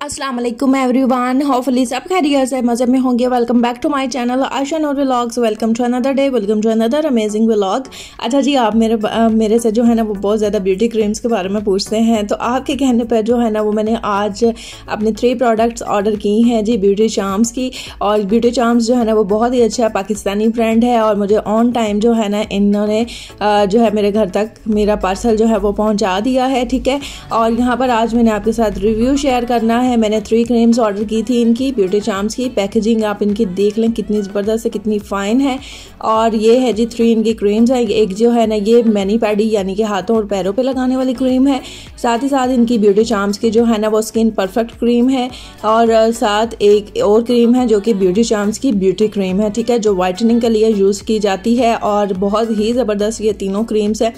अस्सलाम every one hopefully सब खैरियत से मज़े में होंगे। Welcome back to my channel Asha Nor vlogs welcome to another day welcome to another amazing vlog अच्छा जी, आप मेरे मेरे से जो है ना, वो बहुत ज़्यादा ब्यूटी क्रीम्स के बारे में पूछते हैं। तो आपके कहने पर जो है ना, वो मैंने आज अपने थ्री प्रोडक्ट्स ऑर्डर की हैं जी ब्यूटी चार्म्स की। और ब्यूटी चार्म्स जो है ना, वो बहुत ही अच्छा पाकिस्तानी ब्रांड है। और मुझे ऑन टाइम जो है ना, इन्होंने जो है मेरे घर तक मेरा पार्सल जो है वो पहुँचा दिया है, ठीक है? और यहाँ पर आज मैंने आपके साथ रिव्यू शेयर करना है। मैंने थ्री क्रीम्स ऑर्डर की थी इनकी ब्यूटी चार्म्स की पैकेजिंग आप इनकी देख लें कितनी ज़बरदस्त है, कितनी फ़ाइन है। और ये है जी थ्री इनकी क्रीम्स है, एक जो है ना, ये मैनी पैडी यानी कि हाथों और पैरों पे लगाने वाली क्रीम है। साथ ही साथ इनकी ब्यूटी चार्म्स की जो है ना, वो स्किन परफेक्ट क्रीम है। और साथ एक और क्रीम है जो कि ब्यूटी चार्म्स की ब्यूटी क्रीम है, ठीक है, जो वाइटनिंग के लिए यूज़ की जाती है। और बहुत ही ज़बरदस्त ये तीनों क्रीम्स है।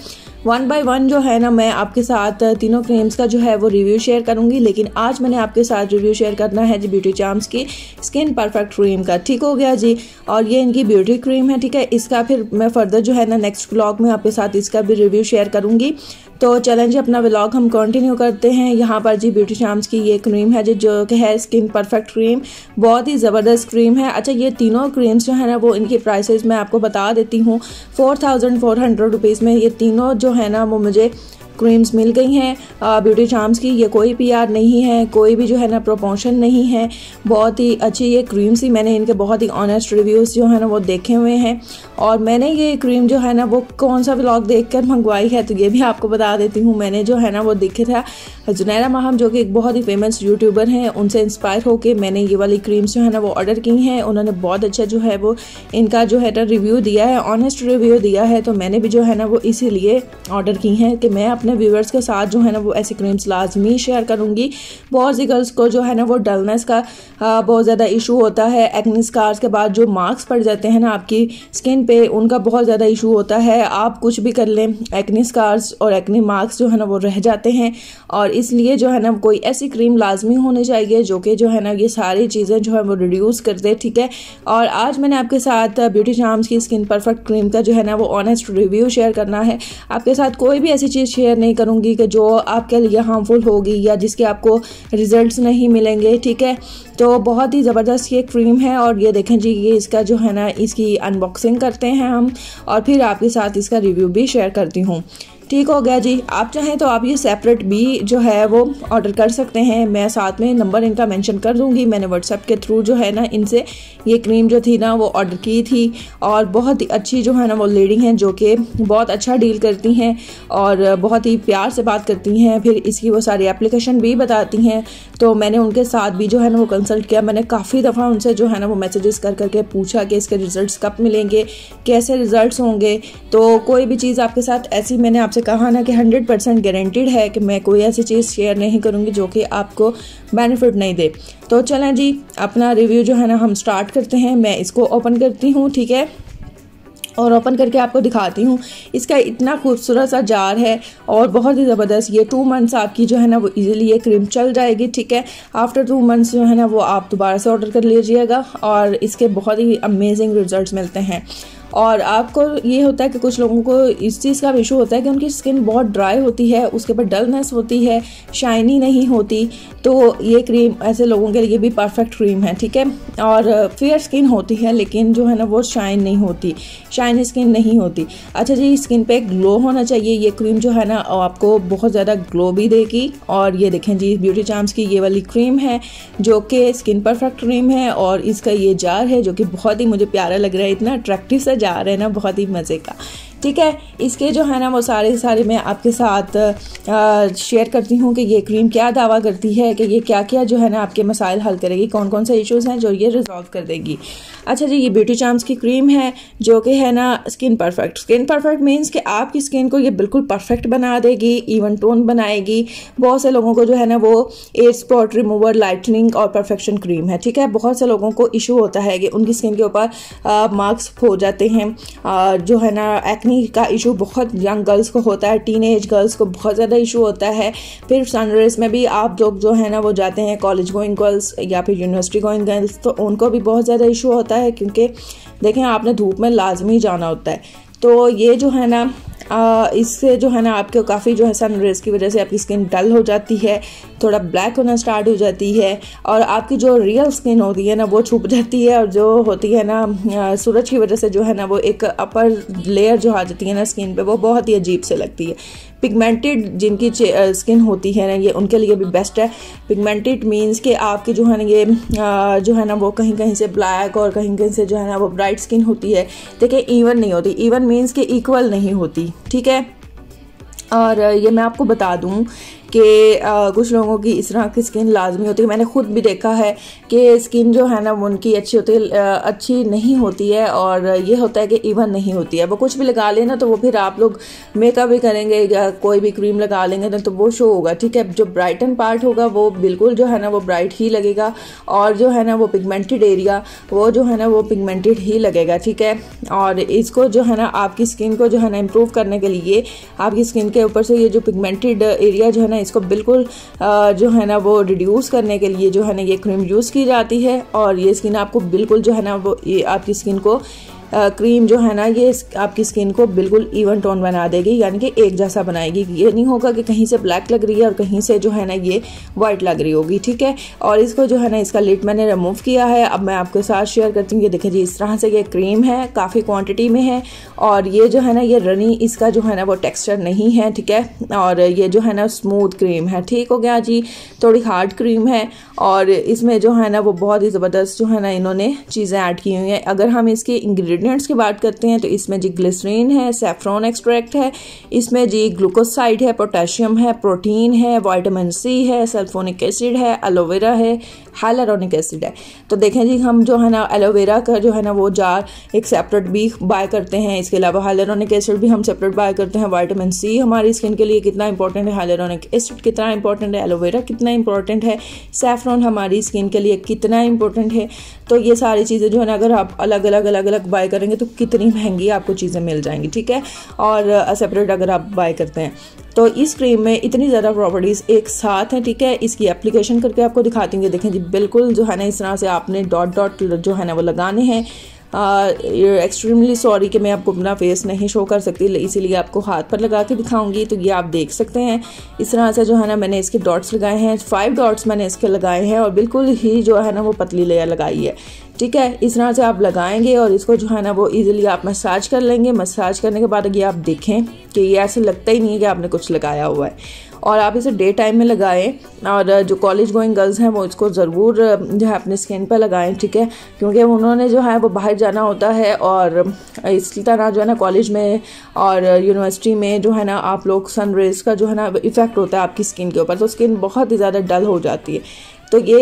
वन बाय वन जो है ना, मैं आपके साथ तीनों क्रीम्स का जो है वो रिव्यू शेयर करूँगी, लेकिन आज मैंने आपके साथ रिव्यू शेयर करना है जी ब्यूटी चार्म्स की स्किन परफेक्ट क्रीम का। ठीक हो गया जी? और ये इनकी ब्यूटी क्रीम है, ठीक है? इसका फिर मैं फर्दर जो है ना नेक्स्ट ब्लॉग में आपके साथ इसका भी रिव्यू शेयर करूँगी। तो चलें जी अपना व्लॉग हम कंटिन्यू करते हैं। यहाँ पर जी ब्यूटी शाम्स की ये क्रीम है, जो जो कि है स्किन परफेक्ट क्रीम बहुत ही ज़बरदस्त क्रीम है। अच्छा ये तीनों क्रीम्स जो है ना, वो इनकी प्राइसेस मैं आपको बता देती हूँ। Four thousand four hundred rupees में ये तीनों जो है ना, वो मुझे क्रीम्स मिल गई हैं ब्यूटी चार्म्स की, ये कोई पीआर नहीं है, कोई भी जो है ना प्रमोशन नहीं है। बहुत ही अच्छी ये क्रीम्स ही मैंने इनके बहुत ही ऑनेस्ट रिव्यूज़ जो है ना वो देखे हुए हैं। और मैंने ये क्रीम जो है ना वो कौन सा ब्लॉग देख कर मंगवाई है तो ये भी आपको बता देती हूँ। मैंने जो है ना वो देखे था, जुनैरा माहम, जो कि एक बहुत ही फ़ेमस यूट्यूबर हैं, उनसे इंस्पायर होकर मैंने ये वाली क्रीम्स जो है ना वो ऑर्डर की हैं। उन्होंने बहुत अच्छा जो है वो इनका जो है ना रिव्यू दिया है ऑनेस्ट रिव्यू दिया है तो मैंने भी जो है ना वो इसीलिए ऑर्डर की हैं कि मैं अपने व्यूवर्स के साथ जो है ना वो ऐसी क्रीम्स लाजमी शेयर करूँगी। बहुत सी गर्ल्स को जो है ना वो डलनेस का बहुत ज़्यादा इशू होता है। एक्नी स्कार्स के बाद जो मार्क्स पड़ जाते हैं ना आपकी स्किन पे, उनका बहुत ज़्यादा इशू होता है। आप कुछ भी कर लें एक्नी और एक्नी मार्क्स जो है ना वो रह जाते हैं। और इसलिए जो है ना कोई ऐसी क्रीम लाजमी होनी चाहिए जो कि जो है ना ये सारी चीज़ें जो है वो रिड्यूस कर दे, ठीक है? और आज मैंने आपके साथ ब्यूटी चार्म्स की स्किन परफेक्ट क्रीम का जो है ना वो ऑनेस्ट रिव्यू शेयर करना है। आपके साथ कोई भी ऐसी चीज़ शेयर नहीं करूँगी कि जो आपके लिए हार्मफुल होगी या जिसके आपको रिज़ल्ट नहीं मिलेंगे, ठीक है? तो बहुत ही ज़बरदस्त ये क्रीम है और ये देखें जी, ये इसका जो है ना, इसकी अनबॉक्सिंग करते हैं हम और फिर आपके साथ इसका रिव्यू भी शेयर करती हूँ। ठीक हो गया जी। आप चाहें तो आप ये सेपरेट भी जो है वो ऑर्डर कर सकते हैं। मैं साथ में नंबर इनका मेंशन कर दूँगी। मैंने व्हाट्सएप के थ्रू जो है ना, इनसे ये क्रीम जो थी ना, वो ऑर्डर की थी। और बहुत ही अच्छी जो है ना, वो लेडी हैं जो कि बहुत अच्छा डील करती हैं और बहुत ही प्यार से बात करती हैं। फिर इसकी वो सारी एप्लीकेशन भी बताती हैं। तो मैंने उनके साथ भी जो है ना, वो कंसल्ट किया। मैंने काफ़ी दफ़ा उनसे जो है ना, वो मैसेजेस कर करके पूछा कि इसके रिज़ल्ट कब मिलेंगे, कैसे रिज़ल्ट होंगे। तो कोई भी चीज़ आपके साथ ऐसी मैंने आपसे कहा ना कि हंड्रेड परसेंट गारंटीड है कि मैं कोई ऐसी चीज़ शेयर नहीं करूँगी जो कि आपको बेनिफिट नहीं दे। तो चलें जी, अपना रिव्यू जो है ना हम स्टार्ट करते हैं। मैं इसको ओपन करती हूँ, ठीक है? और ओपन करके आपको दिखाती हूँ। इसका इतना खूबसूरत सा जार है और बहुत ही ज़बरदस्त। ये टू मंथ्स आपकी जो है ना वो इजीली ये क्रीम चल जाएगी, ठीक है? आफ्टर टू मंथ्स जो है ना वो आप दोबारा से ऑर्डर कर लीजिएगा और इसके बहुत ही अमेजिंग रिज़ल्ट मिलते हैं। और आपको ये होता है कि कुछ लोगों को इस चीज़ का इशू होता है कि उनकी स्किन बहुत ड्राई होती है, उसके ऊपर डलनेस होती है शाइनी नहीं होती तो ये क्रीम ऐसे लोगों के लिए भी परफेक्ट क्रीम है, ठीक है? और फेयर स्किन होती है, लेकिन जो है ना वो शाइन नहीं होती शाइनी स्किन नहीं होती। अच्छा जी स्किन पे ग्लो होना चाहिए, ये क्रीम जो है ना आपको बहुत ज़्यादा ग्लो भी देगी, और ये देखें जी ब्यूटी चार्म्स की ये वाली क्रीम है, जो कि स्किन परफेक्ट क्रीम है, और इसका ये जार है, जो कि बहुत ही मुझे प्यारा लग रहा है, इतना अट्रैक्टिव सा जा रहे हैं ना बहुत ही मज़े का। ठीक है? इसके जो है ना वो सारे सारे मैं आपके साथ शेयर करती हूँ कि ये क्रीम क्या दावा करती है कि ये क्या क्या जो है ना आपके मसाइल हल करेगी कौन कौन से इश्यूज़ हैं जो ये रिजॉल्व कर देगी। अच्छा जी ये ब्यूटी चार्म्स की क्रीम है जो कि है ना skin perfect skin perfect means कि आपकी स्किन को ये बिल्कुल परफेक्ट बना देगी इवन टोन बनाएगी। बहुत से लोगों को जो है ना वो एयर स्पॉट रिमूवर लाइटनिंग और परफेक्शन क्रीम है ठीक है? बहुत से लोगों को इशू होता है कि उनकी स्किन के ऊपर मार्क्स हो जाते हैं आ, जो है ना एक्ने एक्नी का इशू बहुत यंग गर्ल्स को होता है टीन एज गर्ल्स को बहुत ज़्यादा इशू होता है। फिर सनराइज में भी आप लोग जो है ना, वो जाते हैं कॉलेज गोइंग गर्ल्स या फिर यूनिवर्सिटी गोइंग गर्ल्स तो उनको भी बहुत ज़्यादा इशू होता है, क्योंकि देखें आपने धूप में लाजमी जाना होता है। तो ये जो है ना इससे जो है ना आपके काफ़ी जो है सन रेज की वजह से आपकी स्किन डल हो जाती है, थोड़ा ब्लैक होना स्टार्ट हो जाती है और आपकी जो रियल स्किन होती है ना, वो छुप जाती है और जो होती है ना सूरज की वजह से जो है ना, वो एक अपर लेयर जो आ जाती है ना स्किन पे, वो बहुत ही अजीब से लगती है। पिगमेंटेड जिनकी स्किन होती है ना, ये उनके लिए भी बेस्ट है। पिगमेंटेड मीन्स कि आपकी जो है ना, ये जो है ना, वो कहीं कहीं से ब्लैक और कहीं कहीं से जो है ना, वो ब्राइट स्किन होती है। देखिए इवन नहीं होती। इवन मीन्स कि इक्वल नहीं होती। ठीक है? और ये मैं आपको बता दूँ कि कुछ लोगों की इस तरह की स्किन लाजमी होती है। मैंने खुद भी देखा है कि स्किन जो है ना उनकी अच्छी होती है अच्छी नहीं होती है और ये होता है कि इवन नहीं होती है। वो कुछ भी लगा लेना तो वो फिर आप लोग मेकअप भी करेंगे या कोई भी क्रीम लगा लेंगे ना तो वो शो होगा, ठीक है? जो ब्राइटन पार्ट होगा, वो बिल्कुल जो है ना, वो ब्राइट ही लगेगा और जो है ना, वो पिगमेंटेड एरिया वो जो है ना, वो पिगमेंटेड ही लगेगा, ठीक है? और इसको जो है ना, आपकी स्किन को जो है ना इम्प्रूव करने के लिए, आपकी स्किन के ऊपर से ये जो पिगमेंटेड एरिया जो है ना इसको बिल्कुल जो है ना, वो रिड्यूस करने के लिए जो है ना, ये क्रीम यूज़ की जाती है और ये स्किन आपको बिल्कुल जो है ना, वो आपकी स्किन को क्रीम जो है ना, ये आपकी स्किन को बिल्कुल इवन टोन बना देगी, यानी कि एक जैसा बनाएगी। ये नहीं होगा कि कहीं से ब्लैक लग रही है और कहीं से जो है ना ये वाइट लग रही होगी, ठीक है? और इसको जो है ना, इसका लिट मैंने रिमूव किया है। अब मैं आपके साथ शेयर करती हूँ। ये देखिए जी, इस तरह से ये क्रीम है, काफ़ी क्वान्टिटी में है और ये जो है ना, ये रनी इसका जो है ना, वो टेक्स्चर नहीं है, ठीक है? और ये जो है ना स्मूथ क्रीम है, ठीक हो गया जी? थोड़ी हार्ड क्रीम है और इसमें जो है ना, वो बहुत ही ज़बरदस्त जो है ना, इन्होंने चीज़ें ऐड की हुई हैं। अगर हम इसके इंग्रेडिएंट इंग्रेडिएंट्स की बात करते हैं तो इसमें जी ग्लिसरीन है सेफ्रॉन एक्सट्रैक्ट है, इसमें जी ग्लूकोसाइड है पोटेशियम है प्रोटीन है वाइटामिन सी है सल्फोनिक एसिड है एलोवेरा है हाइलारोनिक एसिड है। तो देखें जी, हम जो है ना एलोवेरा का जो है ना, वो जार एक सेपरेट भी बाय करते हैं। इसके अलावा हाइलारोनिक एसिड भी हम सेपरेट बाय करते हैं। वाइटामिन सी हमारी स्किन के लिए कितना इंपॉर्टेंट है हाइलारोनिक एसिड कितना इंपॉर्टेंट है एलोवेरा कितना इंपॉर्टेंट है सेफ्रॉन हमारी स्किन के लिए कितना इंपॉर्टेंट है। तो ये सारी चीज़ें जो है ना, अगर आप अलग अलग अलग अलग बाय करेंगे तो कितनी महँगी आपको चीज़ें मिल जाएँगी, ठीक है? और सेपरेट अगर आप बाय करते हैं। तो इस क्रीम में इतनी ज़्यादा प्रॉपर्टीज़ एक साथ हैं, ठीक है? इसकी एप्लीकेशन करके आपको दिखाती हूँ। देखें जी, बिल्कुल जो है ना, इस तरह से आपने डॉट डॉट जो है ना, वो लगाने हैं। एक्सट्रीमली सॉरी कि मैं आपको अपना फेस नहीं शो कर सकती, इसीलिए आपको हाथ पर लगा के दिखाऊँगी। तो ये आप देख सकते हैं। इस तरह से जो है ना, मैंने इसके डॉट्स लगाए हैं। फाइव डॉट्स मैंने इसके लगाए हैं और बिल्कुल ही जो है ना, वो पतली लेयर लगाई है। ठीक है, इस तरह से आप लगाएँगे और इसको जो है ना वो इजीली आप मसाज कर लेंगे। मसाज करने के बाद ये आप देखें कि ये ऐसे लगता ही नहीं है कि आपने कुछ लगाया हुआ है। और आप इसे डे टाइम में लगाएँ और जो कॉलेज गोइंग गर्ल्स हैं वो इसको ज़रूर, जो है अपने स्किन पर लगाएँ, ठीक है? क्योंकि उन्होंने जो है वो बाहर जाना होता है और इसी तरह जो है ना कॉलेज में और यूनिवर्सिटी में जो है ना आप लोग सन रेज का जो है ना इफ़ेक्ट होता है आपकी स्किन के ऊपर। तो स्किन बहुत ही ज़्यादा डल हो जाती है। तो ये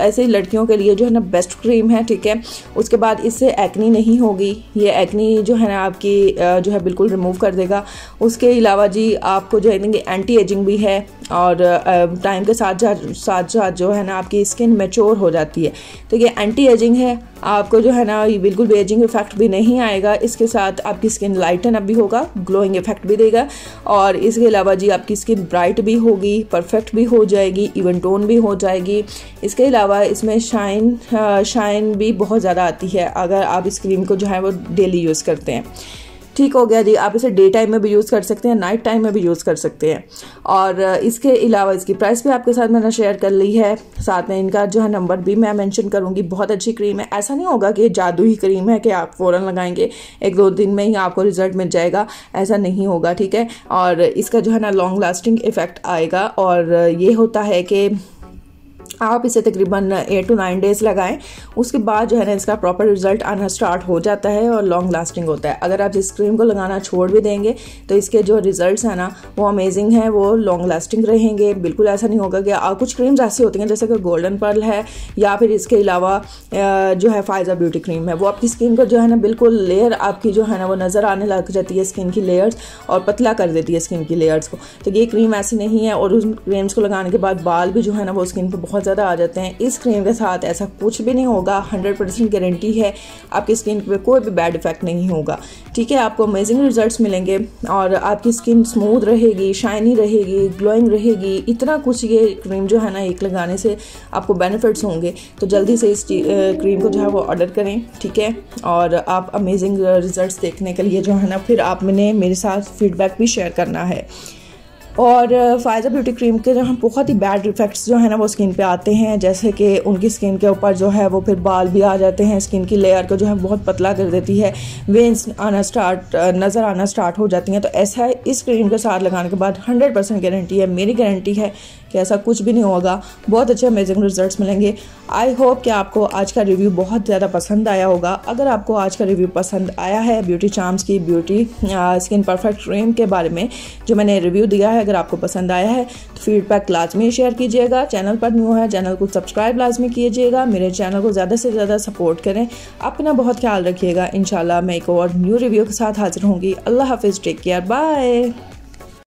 ऐसे लड़कियों के लिए जो है ना बेस्ट क्रीम है, ठीक है? उसके बाद इससे एक्नी नहीं होगी। ये एक्नी जो है ना आपकी जो है बिल्कुल रिमूव कर देगा। उसके अलावा जी आपको जो है एंटी एजिंग भी है और टाइम के साथ साथ साथ जो है ना आपकी स्किन मेच्योर हो जाती है। तो ये एंटी एजिंग है। आपको जो है ना, ये बिल्कुल बेजिंग इफ़ेक्ट भी नहीं आएगा। इसके साथ आपकी स्किन लाइटन अप भी होगा ग्लोइंग इफ़ेक्ट भी देगा और इसके अलावा जी आपकी स्किन ब्राइट भी होगी परफेक्ट भी हो जाएगी इवन टोन भी हो जाएगी। इसके अलावा इसमें शाइन शाइन भी बहुत ज़्यादा आती है, अगर आप इस क्रीम को जो है वो डेली यूज़ करते हैं। ठीक हो गया जी आप इसे डे टाइम में भी यूज़ कर सकते हैं नाइट टाइम में भी यूज़ कर सकते हैं। और इसके अलावा इसकी प्राइस भी आपके साथ मैंने शेयर कर ली है। साथ में इनका जो है नंबर भी मैं मैंशन करूँगी, बहुत अच्छी क्रीम है। ऐसा नहीं होगा कि जादू ही क्रीम है कि आप फ़ौरन लगाएँगे, एक दो दिन में ही आपको रिज़ल्ट मिल जाएगा। ऐसा नहीं होगा, ठीक है? और इसका जो है ना लॉन्ग लास्टिंग इफ़ेक्ट आएगा। और ये होता है कि आप इसे तकरीबन एट टू नाइन डेज़ लगाएँ, उसके बाद जो है ना इसका प्रॉपर रिज़ल्ट आना स्टार्ट हो जाता है और लॉन्ग लास्टिंग होता है। अगर आप इस क्रीम को लगाना छोड़ भी देंगे तो इसके जो रिजल्ट्स हैं ना, वो अमेजिंग हैं, वो लॉन्ग लास्टिंग रहेंगे। बिल्कुल ऐसा नहीं होगा कि कुछ क्रीम्स ऐसी होती हैं, जैसे कि गोल्डन पर्ल है, या फिर इसके अलावा जो है फाइजा ब्यूटी क्रीम है। वो आपकी स्किन को जो है ना बिल्कुल लेयर आपकी जो है ना, वो नज़र आने लग जाती है स्किन की लेयर्स और पतला कर देती है स्किन की लेयर्स को। तो ये क्रीम ऐसी नहीं है और उस क्रीम्स को लगाने के बाद बाल भी जो है ना, वो स्किन पर बहुत ज़्यादा आ जाते हैं। इस क्रीम के साथ ऐसा कुछ भी नहीं होगा। हंड्रेड परसेंट गारंटी है। आपकी स्किन पे कोई भी बैड इफ़ेक्ट नहीं होगा। ठीक है? आपको अमेजिंग रिजल्ट्स मिलेंगे और आपकी स्किन स्मूथ रहेगी शाइनी रहेगी ग्लोइंग रहेगी। इतना कुछ ये क्रीम जो है ना एक लगाने से आपको बेनिफिट्स होंगे। तो जल्दी से इस क्रीम को जो है वो ऑर्डर करें। ठीक है? और आप अमेजिंग रिजल्ट्स देखने के लिए जो है ना, फिर आप मैंने मेरे साथ फीडबैक भी शेयर करना है। और फ़ायदा ब्यूटी क्रीम के जो हैं बहुत ही बैड इफ़ेक्ट्स जो है ना, वो स्किन पे आते हैं। जैसे कि उनकी स्किन के ऊपर जो है, वो फिर बाल भी आ जाते हैं। स्किन की लेयर को जो है, बहुत पतला कर देती है। वेंस आना स्टार्ट नज़र आना स्टार्ट हो जाती हैं। तो ऐसा इस क्रीम के साथ लगाने के बाद हंड्रेड गारंटी है। मेरी गारंटी है कि ऐसा कुछ भी नहीं होगा। बहुत अच्छे अमेजिंग रिज़ल्ट मिलेंगे। आई होप कि आपको आज का रिव्यू बहुत ज़्यादा पसंद आया होगा। अगर आपको आज का रिव्यू पसंद आया है ब्यूटी चार्म्स की ब्यूटी स्किन परफेक्ट क्रीम के बारे में जो मैंने रिव्यू दिया है, अगर आपको पसंद आया है तो फीडबैक लाजमी शेयर कीजिएगा। चैनल पर न्यू है चैनल को सब्सक्राइब लाजमी कीजिएगा। मेरे चैनल को ज़्यादा से ज़्यादा सपोर्ट करें। अपना बहुत ख्याल रखिएगा। इन मैं एक और न्यू रिव्यू के साथ हाजिर होंगी। अल्लाह हाफिज़ टेक केयर बाय